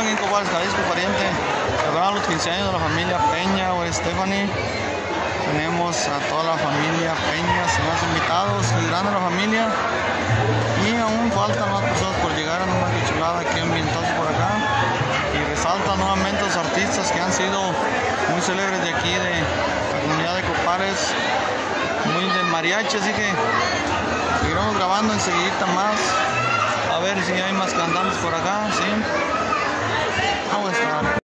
En Cobales, Jalisco, pariente. Celebramos los 15 años de la familia Peña o Stephanie. Tenemos a toda la familia Peña, más invitados, grande la familia. Y aún faltan más personas por llegar a una chulada aquí ambientarse por acá. Y resalta nuevamente los artistas que han sido muy célebres de aquí, de la comunidad de Copares, muy del mariachi, así que seguiremos grabando enseguida más. A ver si hay más cantantes por acá, ¿sí? I was not.